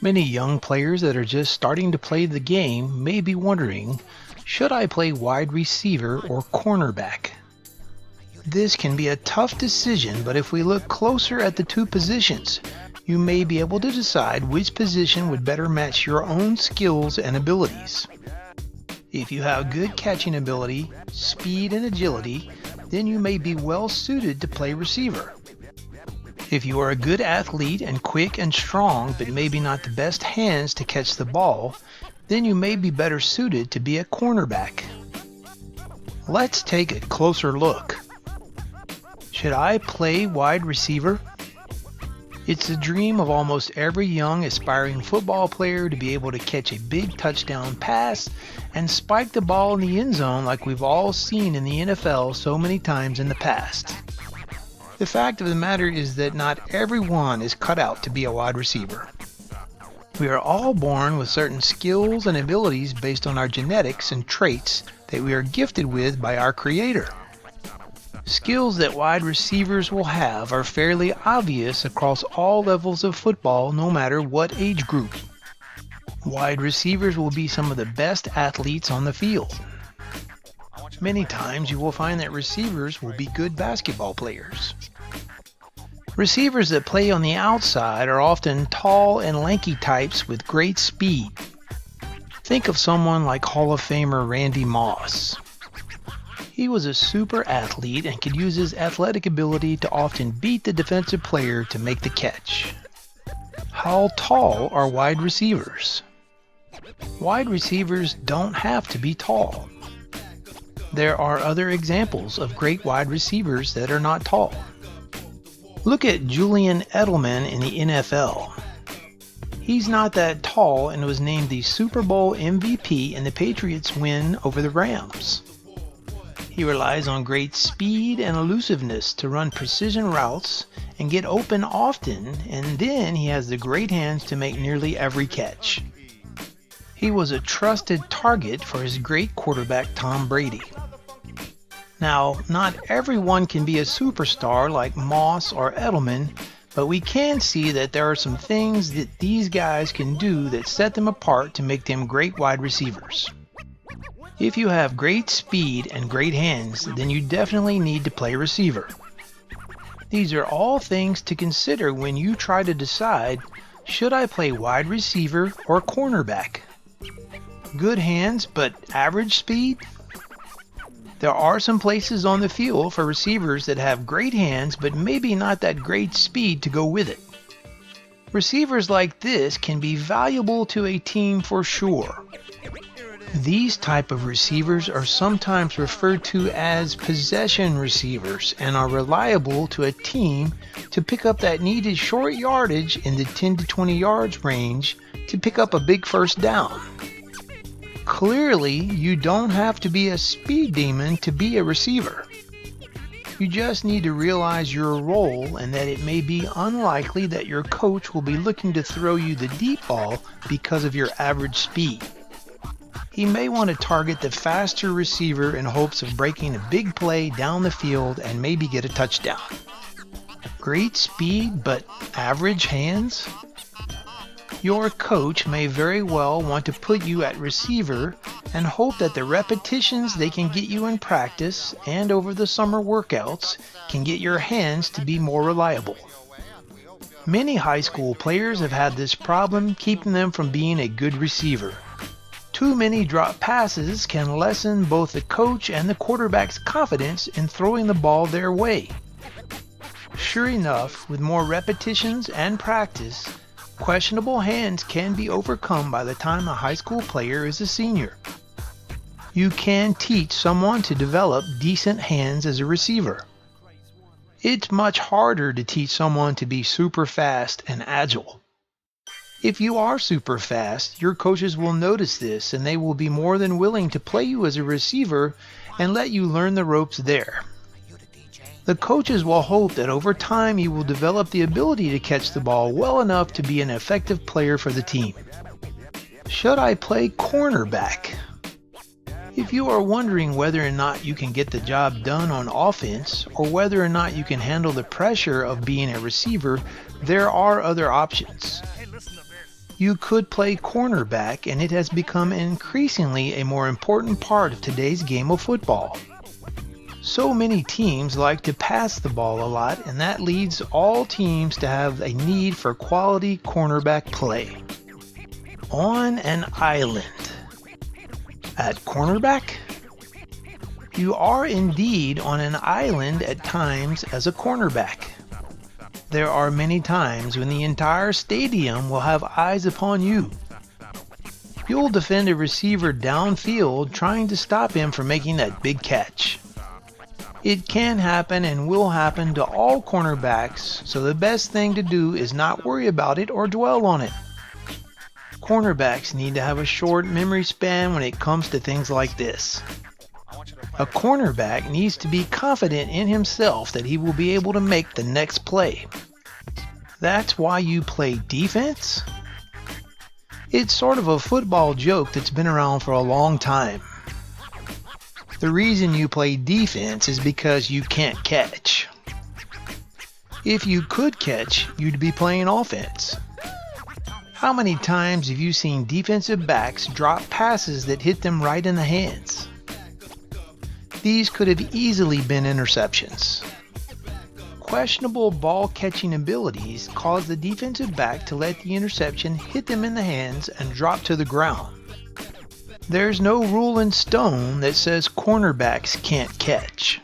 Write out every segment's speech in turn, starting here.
Many young players that are just starting to play the game may be wondering, should I play wide receiver or cornerback? This can be a tough decision, but if we look closer at the two positions, you may be able to decide which position would better match your own skills and abilities. If you have good catching ability, speed, and agility, then you may be well suited to play receiver. If you are a good athlete and quick and strong, but maybe not the best hands to catch the ball, then you may be better suited to be a cornerback. Let's take a closer look. Should I play wide receiver? It's the dream of almost every young aspiring football player to be able to catch a big touchdown pass and spike the ball in the end zone like we've all seen in the NFL so many times in the past. The fact of the matter is that not everyone is cut out to be a wide receiver. We are all born with certain skills and abilities based on our genetics and traits that we are gifted with by our Creator. Skills that wide receivers will have are fairly obvious across all levels of football, no matter what age group. Wide receivers will be some of the best athletes on the field. Many times you will find that receivers will be good basketball players. Receivers that play on the outside are often tall and lanky types with great speed. Think of someone like Hall of Famer Randy Moss. He was a super athlete and could use his athletic ability to often beat the defensive player to make the catch. How tall are wide receivers? Wide receivers don't have to be tall. There are other examples of great wide receivers that are not tall. Look at Julian Edelman in the NFL. He's not that tall and was named the Super Bowl MVP in the Patriots' win over the Rams. He relies on great speed and elusiveness to run precision routes and get open often, and then he has the great hands to make nearly every catch. He was a trusted target for his great quarterback Tom Brady. Now, not everyone can be a superstar like Moss or Edelman, but we can see that there are some things that these guys can do that set them apart to make them great wide receivers. If you have great speed and great hands, then you definitely need to play receiver. These are all things to consider when you try to decide should I play wide receiver or cornerback? Good hands but average speed? There are some places on the field for receivers that have great hands but maybe not that great speed to go with it. Receivers like this can be valuable to a team for sure. These type of receivers are sometimes referred to as possession receivers and are reliable to a team to pick up that needed short yardage in the 10 to 20 yards range to pick up a big first down. Clearly, you don't have to be a speed demon to be a receiver. You just need to realize your role and that it may be unlikely that your coach will be looking to throw you the deep ball because of your average speed. He may want to target the faster receiver in hopes of breaking a big play down the field and maybe get a touchdown. Great speed but average hands? Your coach may very well want to put you at receiver and hope that the repetitions they can get you in practice and over the summer workouts can get your hands to be more reliable. Many high school players have had this problem keeping them from being a good receiver. Too many drop passes can lessen both the coach and the quarterback's confidence in throwing the ball their way. Sure enough, with more repetitions and practice, questionable hands can be overcome by the time a high school player is a senior. You can teach someone to develop decent hands as a receiver. It's much harder to teach someone to be super fast and agile. If you are super fast, your coaches will notice this and they will be more than willing to play you as a receiver and let you learn the ropes there. The coaches will hope that over time you will develop the ability to catch the ball well enough to be an effective player for the team. Should I play cornerback? If you are wondering whether or not you can get the job done on offense or whether or not you can handle the pressure of being a receiver, there are other options. You could play cornerback, and it has become increasingly a more important part of today's game of football. So many teams like to pass the ball a lot, and that leads all teams to have a need for quality cornerback play. On an island. At cornerback? You are indeed on an island at times as a cornerback. There are many times when the entire stadium will have eyes upon you. You'll defend a receiver downfield trying to stop him from making that big catch. It can happen and will happen to all cornerbacks, so the best thing to do is not worry about it or dwell on it. Cornerbacks need to have a short memory span when it comes to things like this. A cornerback needs to be confident in himself that he will be able to make the next play. That's why you play defense? It's sort of a football joke that's been around for a long time. The reason you play defense is because you can't catch. If you could catch, you'd be playing offense. How many times have you seen defensive backs drop passes that hit them right in the hands? These could have easily been interceptions. Questionable ball catching abilities cause the defensive back to let the interception hit them in the hands and drop to the ground. There's no rule in stone that says cornerbacks can't catch.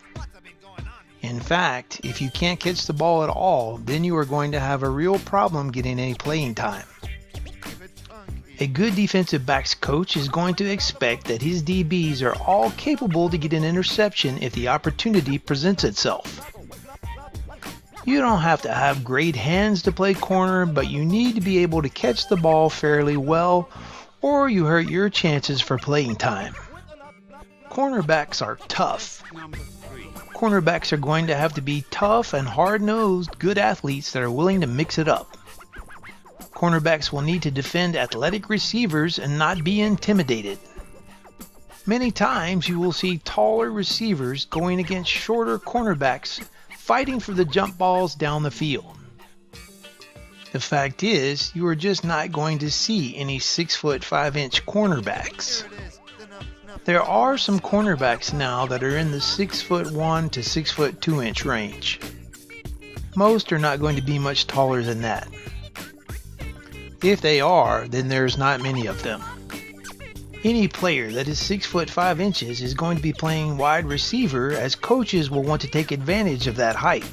In fact, if you can't catch the ball at all, then you are going to have a real problem getting any playing time. A good defensive backs coach is going to expect that his DBs are all capable to get an interception if the opportunity presents itself. You don't have to have great hands to play corner, but you need to be able to catch the ball fairly well or you hurt your chances for playing time. Cornerbacks are tough. Cornerbacks are going to have to be tough and hard-nosed good athletes that are willing to mix it up. Cornerbacks will need to defend athletic receivers and not be intimidated. Many times you will see taller receivers going against shorter cornerbacks fighting for the jump balls down the field. The fact is, you are just not going to see any 6 foot 5 inch cornerbacks. There are some cornerbacks now that are in the 6 foot 1 to 6 foot 2 inch range. Most are not going to be much taller than that. If they are, then there's not many of them. Any player that is 6 foot 5 inches is going to be playing wide receiver as coaches will want to take advantage of that height.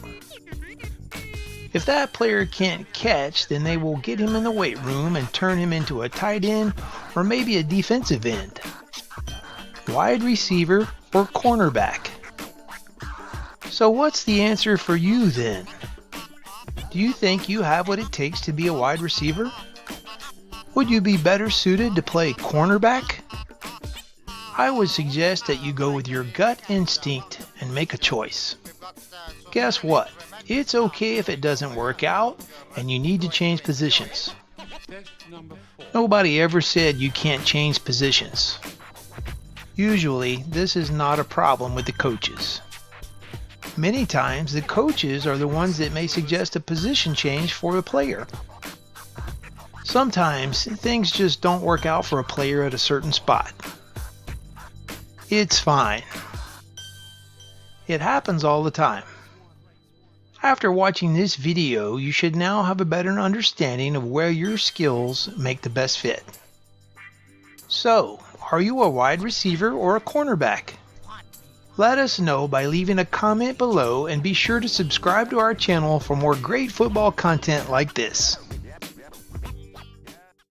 If that player can't catch, then they will get him in the weight room and turn him into a tight end or maybe a defensive end, wide receiver, or cornerback. So what's the answer for you then? Do you think you have what it takes to be a wide receiver? Would you be better suited to play cornerback? I would suggest that you go with your gut instinct and make a choice. Guess what? It's okay if it doesn't work out and you need to change positions. Nobody ever said you can't change positions. Usually, this is not a problem with the coaches. Many times, the coaches are the ones that may suggest a position change for a player. Sometimes, things just don't work out for a player at a certain spot. It's fine. It happens all the time. After watching this video, you should now have a better understanding of where your skills make the best fit. So, are you a wide receiver or a cornerback? Let us know by leaving a comment below and be sure to subscribe to our channel for more great football content like this.